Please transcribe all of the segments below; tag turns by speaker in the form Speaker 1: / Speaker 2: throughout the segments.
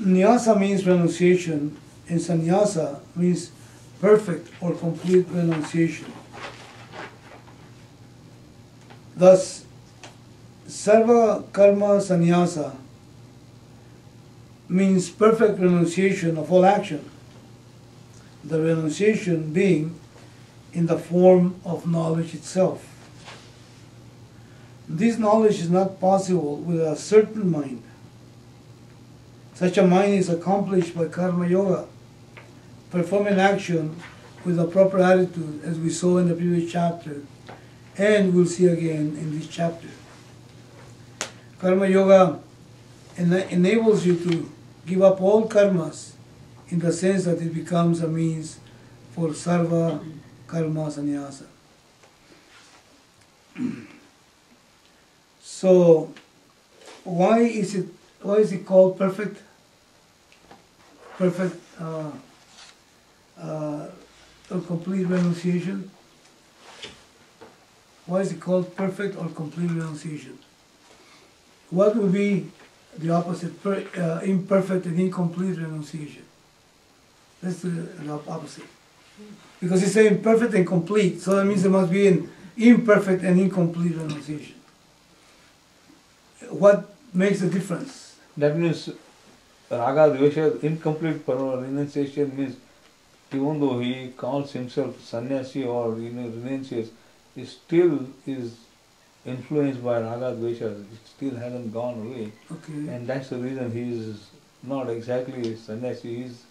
Speaker 1: Nyasa means renunciation, and sannyasa means perfect or complete renunciation. Thus, sarva karma sannyasa means perfect renunciation of all action. The renunciation being in the form of knowledge itself. This knowledge is not possible with a certain mind. Such a mind is accomplished by karma yoga, performing action with a proper attitude, as we saw in the previous chapter, and we'll see again in this chapter. Karma yoga ena- enables you to give up all karmas in the sense that it becomes a means for sarva karma sannyasa. So, why is it why is it called perfect? Perfect uh, uh, or complete renunciation? Why is it called perfect or complete renunciation? What would be the opposite, per, uh, imperfect and incomplete renunciation? That's the, the opposite. Because it's saying perfect and complete, so that means there must be an imperfect and incomplete renunciation. What makes the difference?
Speaker 2: That means Raga Dvesha, incomplete renunciation means even though he calls himself sannyasi or renunciates, he still is influenced by Raga Dvesha, it still hasn't gone away.
Speaker 1: Okay.
Speaker 2: And that's the reason he is not exactly sannyasi, he's,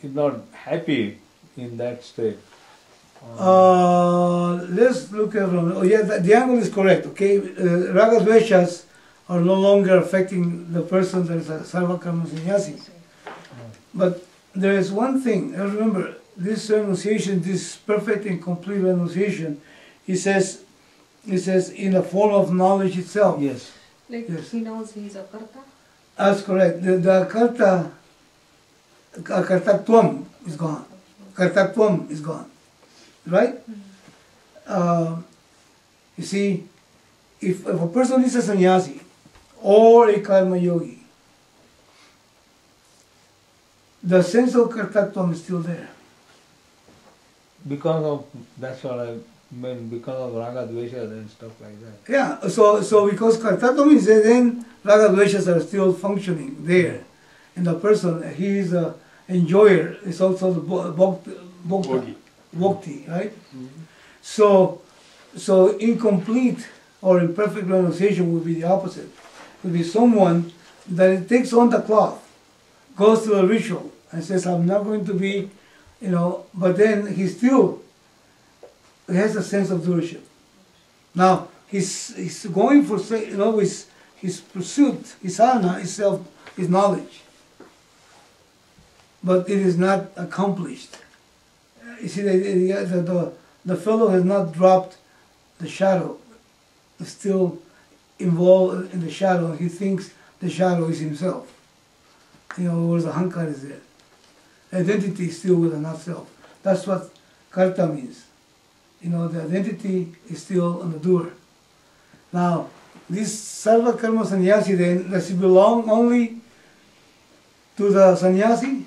Speaker 2: he's not happy in that state.
Speaker 1: Uh, let's look at oh yeah the, the angle is correct okay uh, raga dveshas are no longer affecting the person that is a sarva karma sannyasi but there is one thing and remember this renunciation this perfect and complete renunciation he says he says in the form of knowledge itself.
Speaker 2: Yes.
Speaker 3: Like
Speaker 1: Yes.
Speaker 3: he knows he is a karta.
Speaker 1: that's correct. The, the karta kartatvam is gone. Kartatvam is gone. Right? Uh, you see if, if a person is a sannyasi or a karma yogi the sense of kartatvam is still there
Speaker 2: Because of, that's what I mean, because of Raga Dvesha and stuff like that.
Speaker 1: yeah so so because kartatvam is there then raga dveshas are still functioning there and the person he is a enjoyer is also the bo- bhakti, bhakta,
Speaker 4: Bhogi.
Speaker 1: bhakti right mm-hmm. So, so incomplete or imperfect renunciation would be the opposite. Would be someone that takes on the cloth, goes to a ritual, and says, "I'm not going to be," you know. But then he still has a sense of doership. Now he's he's going for you know his his pursuit, his sadhana, his self, his knowledge. But it is not accomplished. You see, the, the, the, the fellow has not dropped the shadow. He's still involved in the shadow. He thinks the shadow is himself. You know, whereas the hankar is there. Identity is still with the not self. That's what karta means. You know, the identity is still on the doer. Now, this sarva karma sannyasi then, does it belong only to the sannyasi?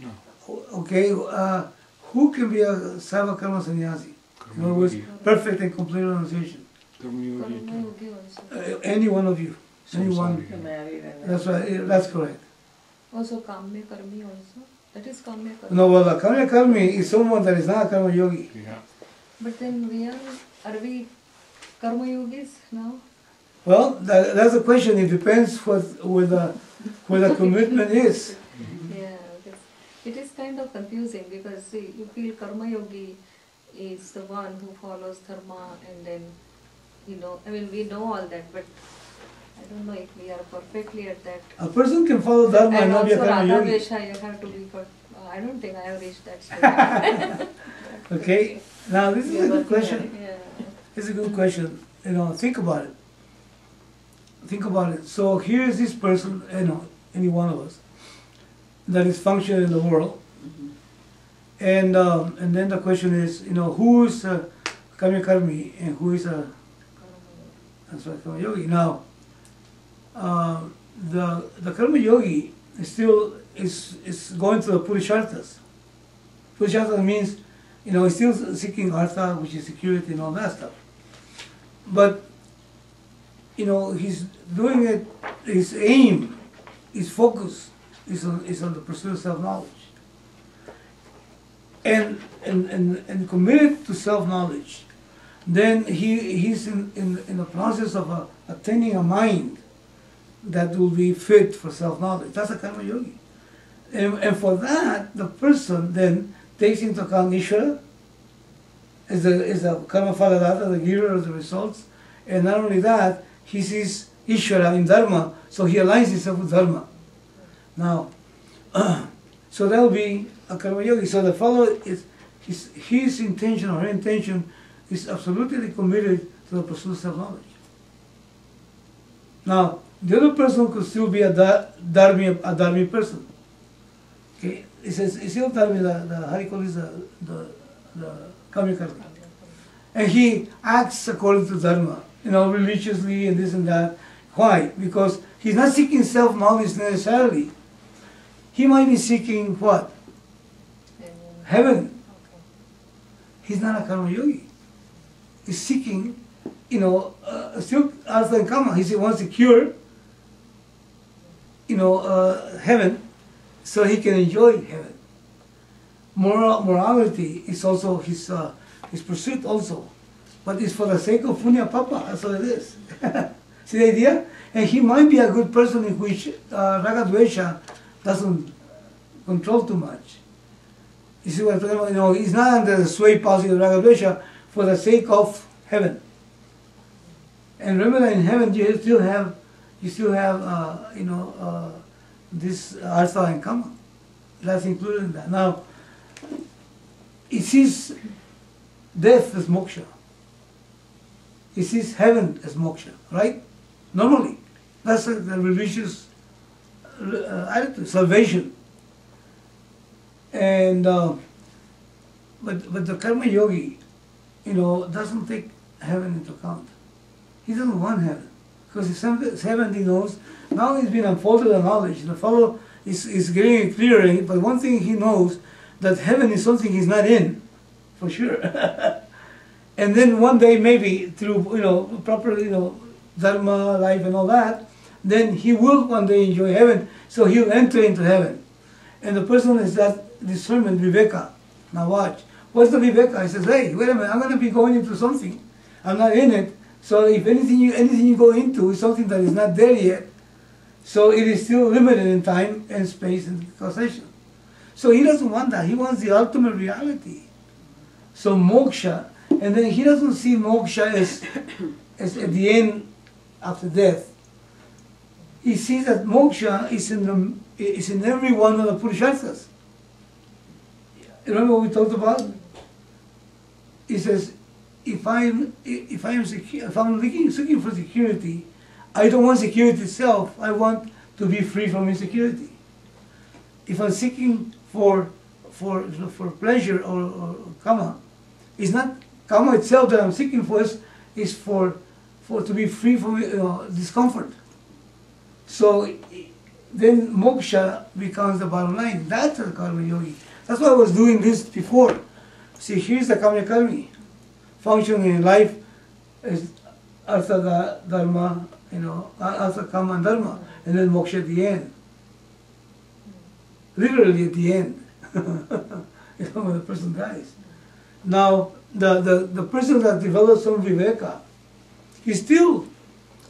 Speaker 1: No. Okay, uh, who can be a sarva karma sannyasi? In other words, perfect and complete renunciation.
Speaker 4: Karma yogi.
Speaker 3: Karma yogi also.
Speaker 1: Uh, any one of you. Any one.
Speaker 4: Samsari.
Speaker 5: married and
Speaker 1: That's right, that's correct.
Speaker 3: Also kamya karmi also. That is kamya karmi.
Speaker 1: No, well, a kamya karmi is someone that is not a karma yogi.
Speaker 4: Yeah.
Speaker 3: But then we are, are we karma yogis now?
Speaker 1: Well, that, that's the question. It depends what where the where the commitment is.
Speaker 3: Yeah, it is kind of confusing because see, you feel karma yogi is the one who follows dharma and then, you know, I mean, we know all that, but I don't know if we are perfectly at that.
Speaker 1: A person can follow dharma and
Speaker 3: and
Speaker 1: not be a
Speaker 3: also
Speaker 1: karma
Speaker 3: Radha
Speaker 1: yogi.
Speaker 3: Vesha, you have to be, per- uh, I don't think I have reached that stage.
Speaker 1: Okay. Now this is a good question.
Speaker 3: Yeah.
Speaker 1: It's a good question. You know, think about it. Think about it. So here is this person, you know, any one of us, that is functioning in the world. And um, and then the question is, you know, who is a karmi karmi and who is a karma yogi. Now, uh, the the karma yogi is still is is going to the purusharthas. Purusharthas means, you know, he's still seeking artha, which is security and all that stuff. But, you know, he's doing it. His aim, his focus is on is on the pursuit of self knowledge. And and, and, and committed to self knowledge, then he he's in, in, in the process of uh, attaining a mind that will be fit for self knowledge. That's a karma yogi. And, and for that, the person then takes into account Ishvara is the, is the karma phaladata, the giver of the results. And not only that, he sees Ishvara in Dharma, so he aligns himself with Dharma. Now, so that will be a karma yogi. So the fellow is his, his intention or her intention is absolutely committed to the pursuit of self knowledge. Now, the other person could still be a dharmi, a dharmi person. Okay, it says it's still dharmi. The, the harikol is the the, the and he acts according to dharma, you know, religiously and this and that. Why? Because he's not seeking self knowledge necessarily. He might be seeking what? Heaven. He's not a karma yogi. He's seeking, you know, uh, still artha and kama. He wants to cure you know, uh, heaven, so he can enjoy heaven. Moral, morality is also his, uh, his pursuit also, but it's for the sake of punya papa, that's what it is. See the idea? And he might be a good person in which uh, ragadvesha doesn't control too much. You see what I'm talking about? You know, he's not under the sway policy of ragadvesha for the sake of heaven. And remember in heaven you still have you still have, uh, you know, uh, this artha and kama. That's included in that. Now, it sees death as moksha. It sees heaven as moksha, right? Normally. That's the religious uh, attitude, salvation. And, uh, but, but the karma yogi, you know, doesn't take heaven into account. He doesn't want heaven because the 70 knows now he's been unfolded the knowledge. The fellow is, is getting it clearer, but one thing he knows that heaven is something he's not in, for sure. and then one day, maybe through you know proper you know dharma life and all that, then he will one day enjoy heaven. So he'll enter into heaven. And the person is that discernment, viveka. Now watch. What's the viveka? He says, hey, wait a minute, I'm going to be going into something. I'm not in it. So if anything you, anything you go into is something that is not there yet, so it is still limited in time and space and causation. So he doesn't want that. He wants the ultimate reality. So moksha, and then he doesn't see moksha as, as at the end after death. He sees that moksha is in the is in every one of the purusharthas. Remember what we talked about? He says if I'm if I'm secure, if I'm looking seeking for security, I don't want security itself. I want to be free from insecurity. If I'm seeking for for for pleasure or, or kama, it's not kama itself that I'm seeking for. Is, is for for to be free from uh, discomfort. So then moksha becomes the bottom line. That's the karma yogi. That's why I was doing this before. See, here's the karma karmi function in life is artha dharma, you know, artha kama and dharma, and then moksha at the end. Literally at the end, you know, when the person dies. Now, the, the, the person that develops some viveka, he's still,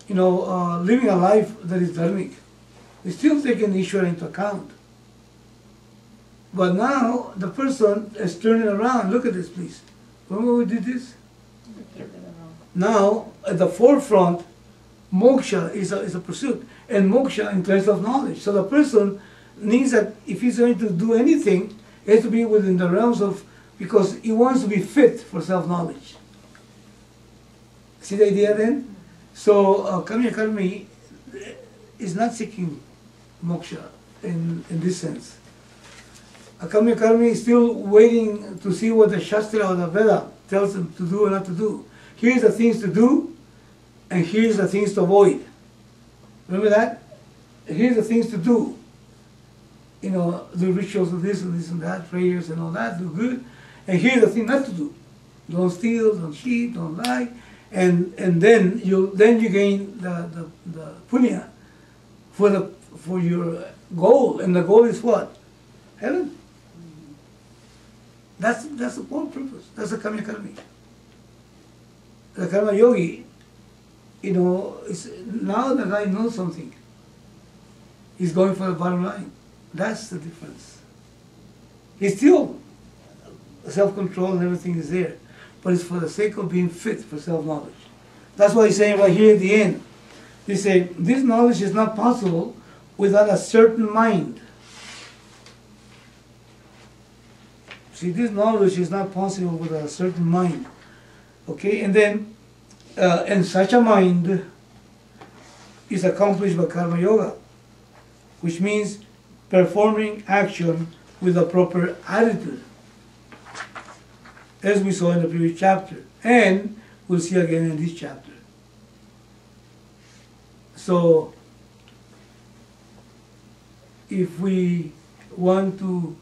Speaker 1: you know, uh, living a life that is dharmic. He's still taking Ishvara into account. But now the person is turning around. Look at this, please. Remember we did this? Now, at the forefront, moksha is a, is a pursuit, and moksha in terms of knowledge. So the person needs that if he's going to do anything, it has to be within the realms of, because he wants to be fit for self knowledge. See the idea then? So, uh, Kamya Karmi is not seeking moksha in, in this sense. A Kamya Karmi is still waiting to see what the Shastra or the Veda tells him to do or not to do. Here's the things to do, and here's the things to avoid. Remember that? Here's the things to do. You know, do rituals of this and this and that, prayers and all that, do good. And here's the thing not to do. Don't steal, don't cheat, don't lie. And and then you then you gain the, the, the punya for the for your goal. And the goal is what? Heaven. That's that's the whole purpose. That's the Kamya Karmi. The Karma Yogi, you know, now the guy knows something. He's going for the bottom line. That's the difference. He's still self-control and everything is there, but it's for the sake of being fit for self-knowledge. That's why he's saying right here at the end. He say this knowledge is not possible without a certain mind. See, this knowledge is not possible with a certain mind. Okay, and then, uh, and such a mind is accomplished by karma yoga, which means performing action with a proper attitude, as we saw in the previous chapter, and we'll see again in this chapter. So, if we want to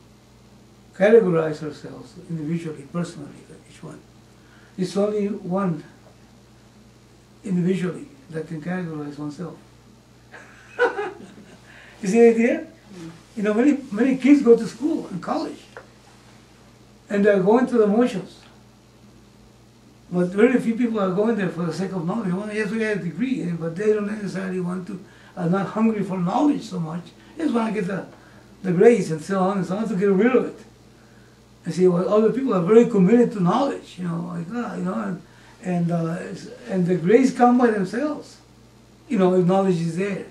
Speaker 1: categorize ourselves individually, personally, each one, it's only one individually that can categorize oneself. you see the idea? You know, many many kids go to school and college, and they're going through the motions. But very few people are going there for the sake of knowledge. Well, yes, we have a degree, eh, but they don't necessarily want to, are not hungry for knowledge so much. They just want to get the, the grades and so on and so on to get rid of it. And see, well, other people are very committed to knowledge, you know, like that, you know, and and, uh, and the grades come by themselves, you know, if knowledge is there.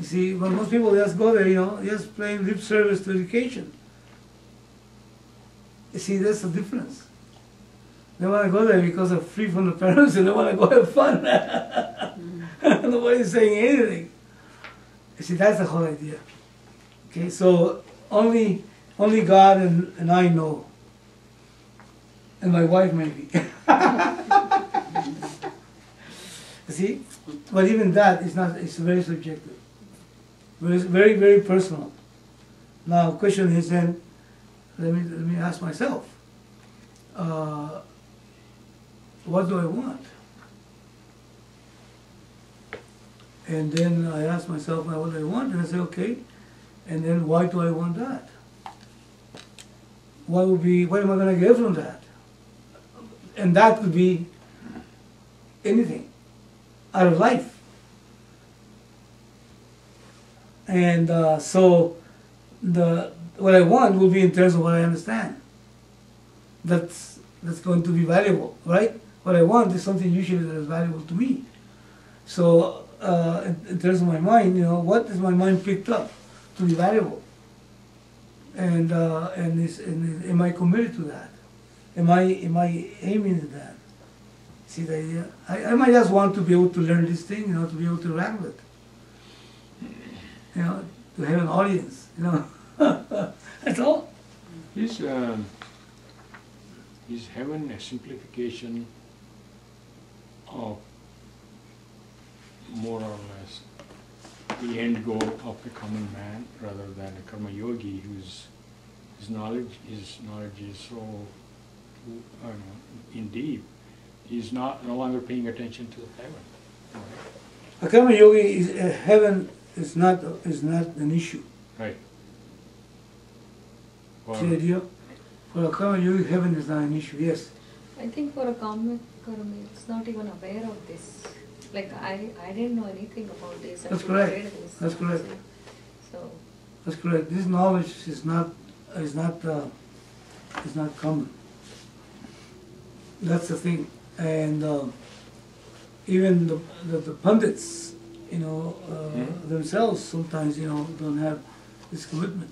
Speaker 1: You see, but most people just go there, you know, just playing lip service to education. You see, that's the difference. They want to go there because they're free from the parents and they want to go have fun. Nobody's saying anything. You see, that's the whole idea. Okay, so only only God and, and I know. And my wife maybe. see? But even that is not it's very subjective. Very very, personal. Now question is then let me let me ask myself. Uh, what do I want? And then I ask myself what do I want, and I say, okay, and then why do I want that? What would be what am I gonna get from that? And that could be anything out of life. And uh, so the what I want will be in terms of what I understand. That's that's going to be valuable, right? What I want is something usually that is valuable to me. So uh, in, in terms of my mind, you know, what is my mind picked up to be valuable? And uh, and, is, and am I committed to that? Am I am I aiming at that? See the idea? I, I might just want to be able to learn this thing, you know, to be able to rattle it. You know, to have an audience, you know. That's all.
Speaker 4: Is, um, is heaven a simplification of more or less the end goal of the common man rather than a karma yogi whose his knowledge his knowledge is so I don't know, in deep, he's not no longer paying attention to heaven. Right?
Speaker 1: A karma yogi is uh, heaven is not is not an issue.
Speaker 4: right. Or-
Speaker 1: See the idea? For a karma yogi, heaven is not an issue. Yes.
Speaker 3: I think for a karmic karma, it's not even aware of this. Like I, I didn't know anything about this.
Speaker 1: That's
Speaker 3: I
Speaker 1: correct.
Speaker 3: this.
Speaker 1: That's correct.
Speaker 3: So,
Speaker 1: That's correct. This knowledge is not is not uh, is not common. That's the thing, and uh, even the, the the pundits, you know, uh,
Speaker 4: Mhm.
Speaker 1: themselves sometimes you know don't have this commitment,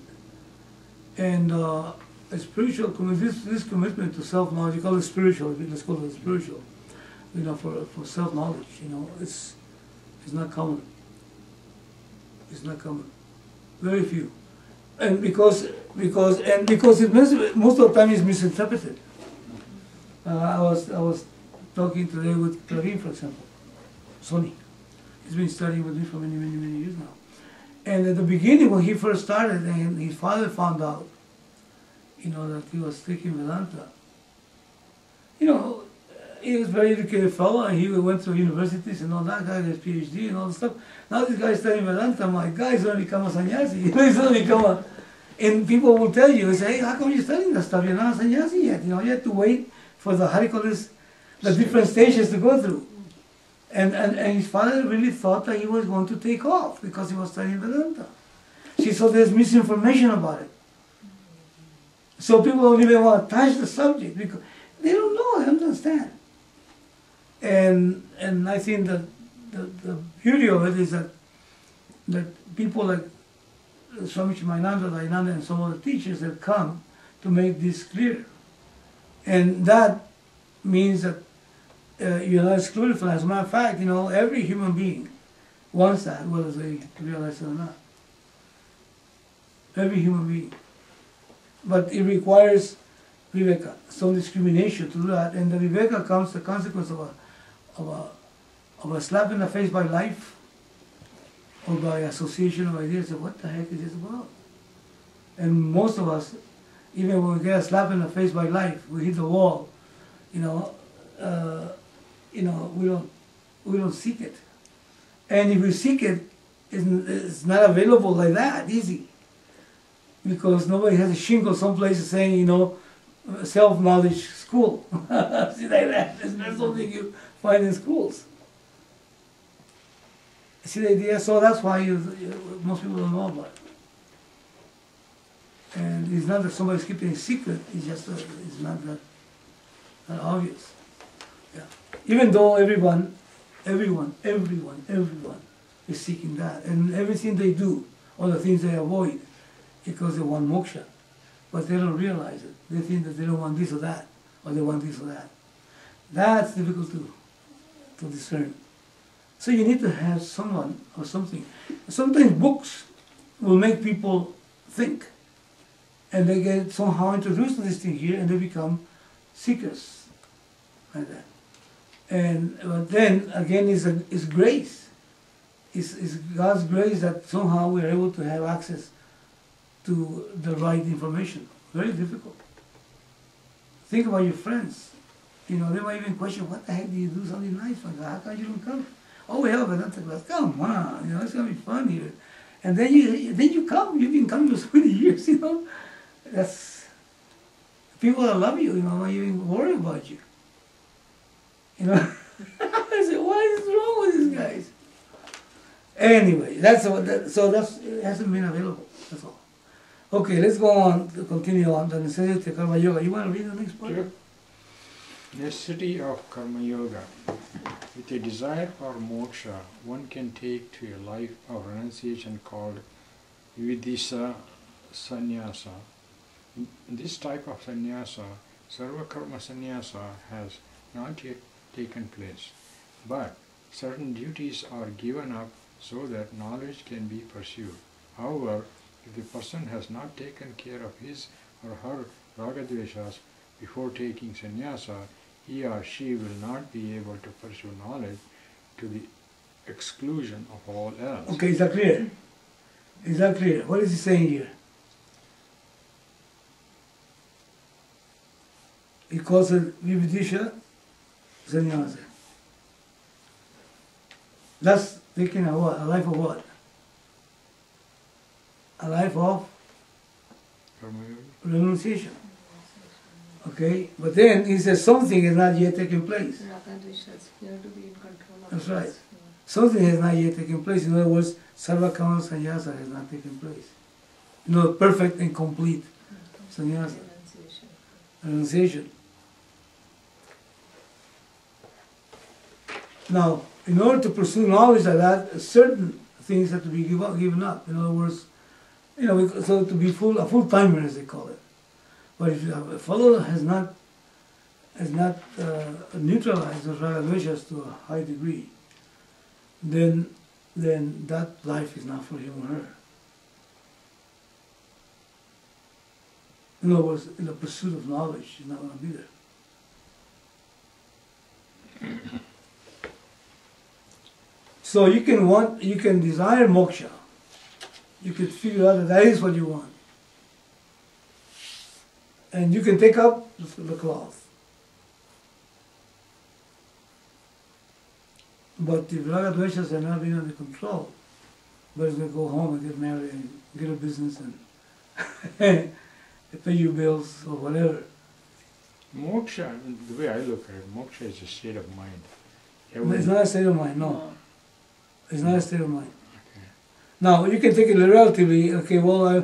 Speaker 1: and uh, a spiritual commitment. This this commitment to self knowledge, you call it spiritual. Let's call it spiritual. You know, for for self knowledge, you know, it's it's not common. It's not common. Very few and because because and because it mis- most of the time is misinterpreted. Uh, I was I was talking today with Praveen, for example, Sony. He's been studying with me for many, many, many years now. And at the beginning, when he first started, and his father found out, you know, that he was taking Vedanta, you know, he was a very educated fellow, and he went to universities and all that, guy has PhD and all the stuff. Now this guy is studying Vedanta, my guy is going to become a sannyasi. he's going to become a, and people will tell you, say, hey, how come you're studying that stuff? You're not a sannyasi yet. You know, you have to wait for the, how do you call this, the different stages to go through. And, and, and his father really thought that he was going to take off because he was studying Vedanta. See, so there's misinformation about it. So people don't even want to touch the subject because they don't know, they don't understand. And and I think that the, the beauty of it is that that people like Swami Chinmayananda, Dayananda, and some of the teachers have come to make this clear. And that means that uh, you're not excluded from that. As a matter of fact, you know, every human being wants that, whether they realize it or not. Every human being. But it requires viveka, some discrimination to do that. And the viveka comes the consequence of a, of a, slap in the face by life or by association of ideas. What the heck is this about? And most of us, even when we get a slap in the face by life, we hit the wall, you know, uh, you know, we don't, we don't seek it. And if we seek it, it's, not available like that, easy. Because nobody has a shingle someplace saying, you know, self-knowledge school. See like that? Not something you find in schools. See the idea? So that's why you, you, most people don't know about it. And it's not that somebody's keeping a secret, it's just that it's not that, that obvious. Yeah. Even though everyone, everyone, everyone, everyone is seeking that. And everything they do, all the things they avoid, because they want moksha. But they don't realize it. They think that they don't want this or that, or they want this or that. That's difficult to, to discern. So you need to have someone or something. Sometimes books will make people think. And they get somehow introduced to this thing here and they become seekers like that. And but then again is is grace. It's, it's God's grace that somehow we're able to have access to the right information. Very difficult. Think about your friends. You know, they might even question, what the heck do you do something nice for? How come you don't come? Oh, we have Vedanta class. Come on, you know, it's gonna be fun here. And then you then you come. You've been coming for so many years, you know. That's people that love you, you know, not even worry about you. You know. I said, what is wrong with these guys? Anyway, that's what. That, so that's it hasn't been available. That's all. Okay, let's go on continue on the necessity of karma yoga. You want to read the next part?
Speaker 4: Sure. Necessity of karma yoga. With a desire for moksha, one can take to a life of renunciation called vividisa sannyasa. This type of sannyasa, sarva karma sannyasa, has not yet taken place, but certain duties are given up so that knowledge can be pursued. However, if the person has not taken care of his or her ragadveshas before taking sannyasa, he or she will not be able to pursue knowledge to the exclusion of all else.
Speaker 1: Okay, is that clear? Is that clear? What is he saying here? He calls it Vividisha Sannyasa. That's taking a what? A life of what? A life of renunciation. Okay? But then he says something has not yet taken place.
Speaker 3: Ragadveshas, you have to be in control of
Speaker 1: That's right. Something has not yet taken place. In other words, Sarva Karma Sannyasa has not taken place. You know, perfect and complete sannyasa,
Speaker 3: renunciation.
Speaker 1: Now, in order to pursue knowledge like that, certain things have to be given up. In other words, you know, so to be full, a full timer as they call it. But if uh, a follower has not has not uh, neutralized the raga dveshas to a high degree, then then that life is not for him or her. In other words, in the pursuit of knowledge she's not going to be there. so you can want, you can desire moksha. You can figure out that that is what you want. And you can take up the the cloth. But if raga dveshas are not being under control, but it's gonna go home and get married and get a business and pay your bills or whatever.
Speaker 4: Moksha, the way I look at it, moksha is a state of mind.
Speaker 1: It's not a state of mind, no. It's not a state of mind.
Speaker 4: Okay.
Speaker 1: Now you can take it relatively. Okay, well, uh,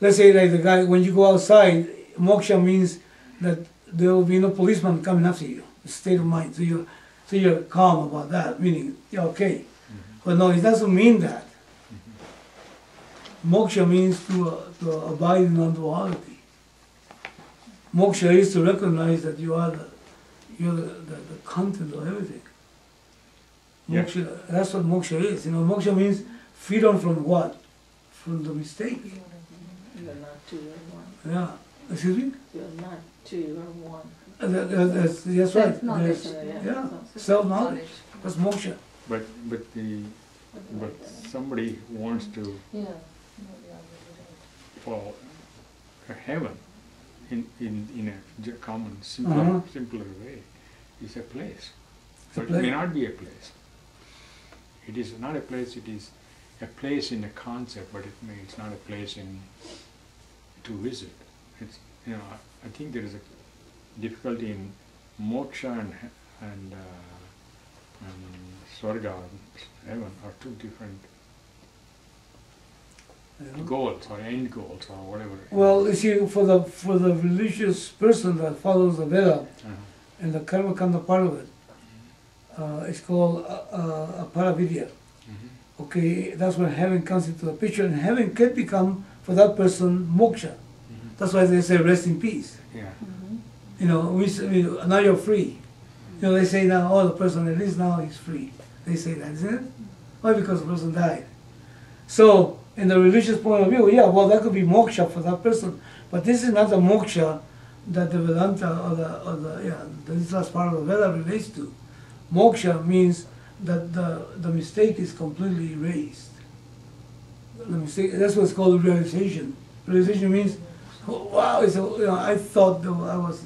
Speaker 1: let's say like the guy when you go outside, moksha means that there will be no policeman coming after you. State of mind. So you, so you're calm about that. Meaning you're okay. But no, it doesn't mean that. Moksha means to uh, to abide in non-duality. Moksha is to recognize that you are the you're the, the, the content of everything.
Speaker 4: Yeah.
Speaker 1: Moksha, that's what moksha is. You know, moksha means freedom from what? From the mistake.
Speaker 5: You're not two, you're one.
Speaker 1: Yeah. Excuse me?
Speaker 5: You're not two, you're one.
Speaker 1: Uh, that- that- that's, that's right.
Speaker 3: Self-knowledge.
Speaker 1: That's-
Speaker 5: Yeah.
Speaker 1: Yeah, self-knowledge. That's moksha.
Speaker 4: But, but the, but somebody who wants to
Speaker 3: Yeah.
Speaker 4: fall a heaven in, in, in a j- common,
Speaker 1: Uh-huh.
Speaker 4: simpler, simpler way is a place.
Speaker 1: It's a
Speaker 4: But it may
Speaker 1: place.
Speaker 4: not be a place. It is not a place, it is a place in a concept, but it may, it's not a place in, to visit. It's, you know, I- think there is a difficulty in moksha and, and, uh, and swarga, heaven are two different
Speaker 1: know.
Speaker 4: goals or end goals or whatever.
Speaker 1: Well, you see, for the for the religious person that follows the Veda
Speaker 4: Uh-huh.
Speaker 1: and the karma kanda part of it, uh, it's called uh, uh, aparavidya.
Speaker 4: Mhm.
Speaker 1: Okay, that's when heaven comes into the picture, and heaven can become for that person moksha. That's why they say rest in peace.
Speaker 4: Yeah.
Speaker 1: You know, we, we now you're free. You know, they say now, oh, the person at least now he's free. They say that, isn't it? Why? Because the person died. So, in the religious point of view, yeah, well, that could be moksha for that person, but this is not the moksha that the Vedanta or the or the yeah, this last part of the Veda relates to. Moksha means that the the mistake is completely erased. The mistake that's what's called realization. Realization means, wow, it's a, you know, I thought that I was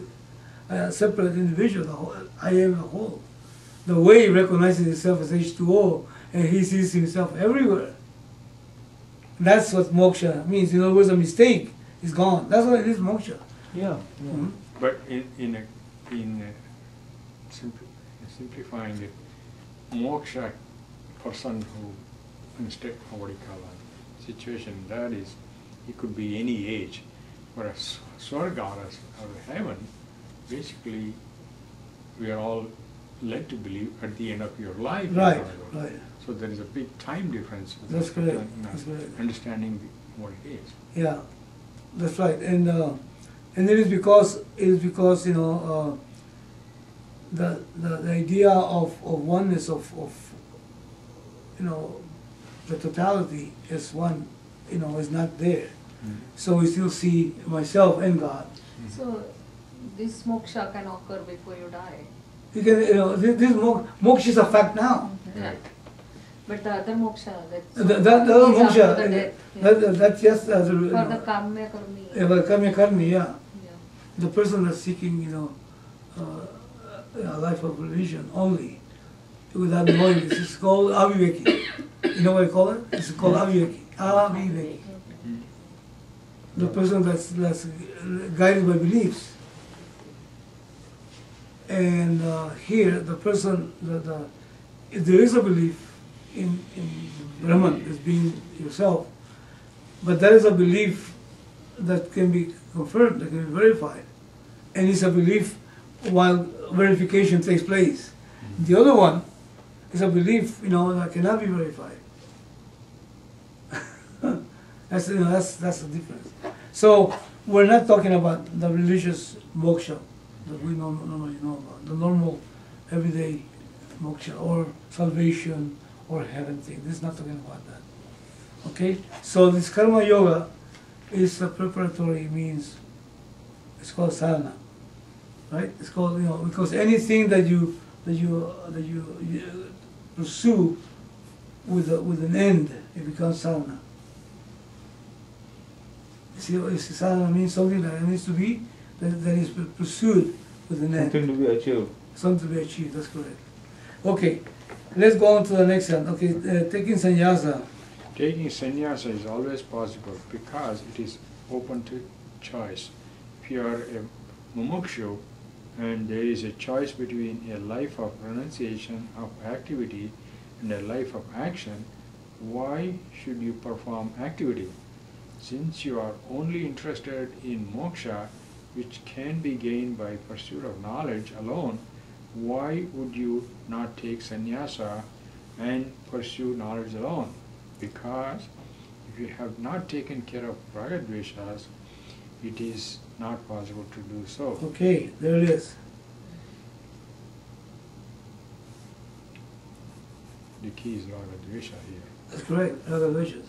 Speaker 1: a separate individual. The whole, I am the whole. The way he recognizes himself as H2O and he sees himself everywhere. That's what moksha means. In other words, a mistake is gone. That's what it is, moksha.
Speaker 2: Yeah.
Speaker 1: Mhm.
Speaker 4: But in, in a, in a simpli- simplifying it, moksha person who instead of what do you call a situation that is, it could be any age. Whereas swarga or, s- or heaven, basically, we are all led to believe at the end of your life.
Speaker 1: Right,
Speaker 4: gonna go.
Speaker 1: right.
Speaker 4: So there is a big time difference.
Speaker 1: That's correct,
Speaker 4: you know,
Speaker 1: that's correct.
Speaker 4: Understanding the- what it is.
Speaker 1: Yeah, that's right. And uh, and it is because it is because you know uh, the, the the idea of, of oneness of, of you know the totality is one you know is not there. So we still see myself and God.
Speaker 3: So this moksha can occur before you die.
Speaker 1: You can you know this, this mo- moksha is a fact now.
Speaker 3: Yeah.
Speaker 4: Right.
Speaker 3: But the other moksha, that's.
Speaker 1: The, that, the other moksha,
Speaker 3: the death, yeah.
Speaker 1: that, that, that's just uh, the, you
Speaker 3: For the
Speaker 1: know,
Speaker 3: kamya karmi.
Speaker 1: yeah, but karma karmi, yeah.
Speaker 3: Yeah.
Speaker 1: the person that's seeking, you know, uh, a life of religion only, without knowing this is called aviveki. You know what I call it? It's called aviveki. Aviveki. The person that's that's guided by beliefs. And uh, here, the person that uh, if there is a belief in in Brahman as being yourself, but that is a belief that can be confirmed, that can be verified. And it's a belief while verification takes place. The other one is a belief, you know, that cannot be verified. That's, you know, that's, that's the difference. So we're not talking about the religious moksha that we normally know about, the normal everyday moksha or salvation or heaven thing. This is not talking about that. Okay? So this karma yoga is a preparatory means. It's called sadhana, right? It's called you know because anything that you that you that you, you pursue with a, with an end, it becomes sadhana. You see, sadhana means something that needs to be, that, that is pursued with an end.
Speaker 2: Something to be achieved.
Speaker 1: Something to be achieved, that's correct. Okay, let's go on to the next one. Okay, uh, taking sannyasa.
Speaker 4: Taking sannyasa is always possible because it is open to choice. If you are a mumukshu and there is a choice between a life of renunciation of activity and a life of action, why should you perform activity? Since you are only interested in moksha, which can be gained by pursuit of knowledge alone, why would you not take sannyasa and pursue knowledge alone? Because if you have not taken care of ragadveshas, it is not possible to do so.
Speaker 1: Okay, there it is.
Speaker 4: The key is ragadvesha here.
Speaker 1: That's correct, ragadveshas.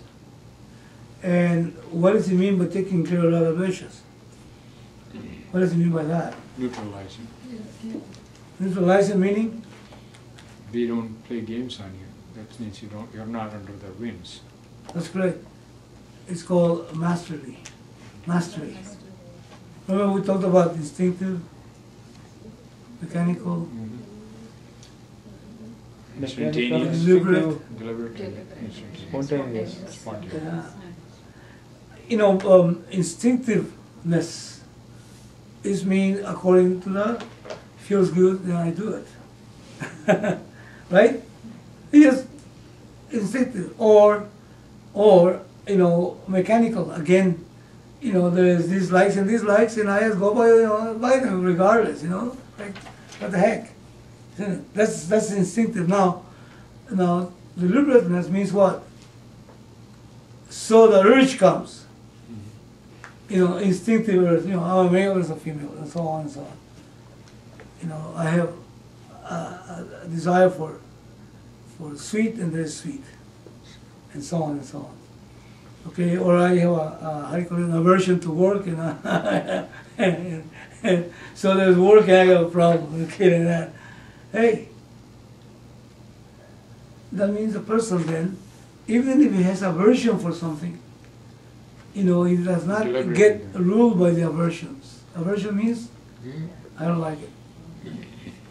Speaker 1: And what does it mean by taking care of ragadveshas? What does it mean by that?
Speaker 4: Neutralizing.
Speaker 1: Neutralizing meaning?
Speaker 4: They don't play games on you. That means you don't. You're not under their whims.
Speaker 1: That's correct. It's called mastery. Mastery. Remember we talked about instinctive, mechanical, mm-hmm.
Speaker 4: Spontaneous.
Speaker 1: Deliberate.
Speaker 4: Deliberate.
Speaker 3: Deliberate.
Speaker 2: Spontaneous.
Speaker 4: Spontaneous.
Speaker 1: yeah. You know, um, instinctiveness is mean according to the feels good, then I do it. right? It's instinctive. Or, or, you know, mechanical. Again, you know, there's these likes and dislikes, and I just go by, you know, by them regardless, you know? Like, what the heck? That's, that's instinctive. Now, now, deliberateness means what? So the urge comes. You know, instinctive you know, I'm a male as a female, and so on and so on. You know, I have a, a desire for, for sweet, and there's sweet, and so on and so on. Okay, or I have a, a an aversion to work, and, and, and so there's work, and I got a problem. Okay, and that. Hey, that means the person then, even if he has aversion for something, you know, it does not get ruled by the aversions. Aversion means I don't like it.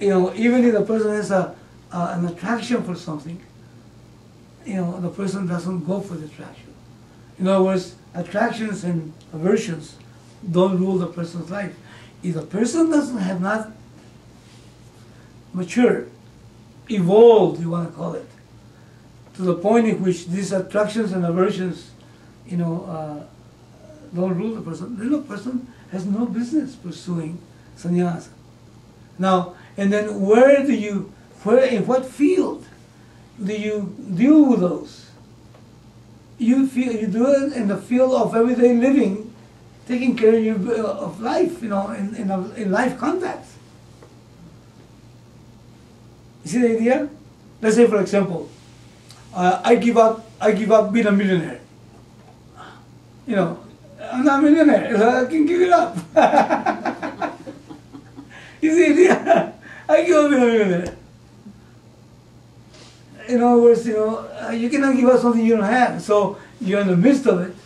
Speaker 1: You know, even if the person has a, a an attraction for something, you know, the person doesn't go for the attraction. In other words, attractions and aversions don't rule the person's life. If the person doesn't have not matured, evolved, you want to call it, to the point in which these attractions and aversions, you know, uh, don't rule the person, the person has no business pursuing sannyasa. Now, and then where do you, where, in what field do you deal with those? You feel, you do it in the field of everyday living, taking care of, your, of life, you know, in, in, a, in life context. You see the idea? Let's say, for example, uh, I give up, I give up being a millionaire. You know, I'm not a millionaire, so I can give it up. you see? I give up a millionaire. In other words, you know, uh, you cannot give up something you don't have. So you're in the midst of it.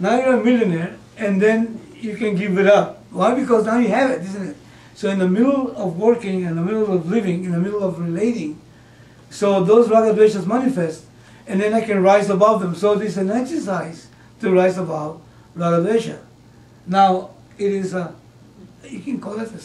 Speaker 1: Now you're a millionaire, and then you can give it up. Why? Because now you have it, isn't it? So in the middle of working, in the middle of living, in the middle of relating, so those ragadveshas manifest, and then I can rise above them. So this is an exercise to rise above ragadvesha. Now it is a, you can call it a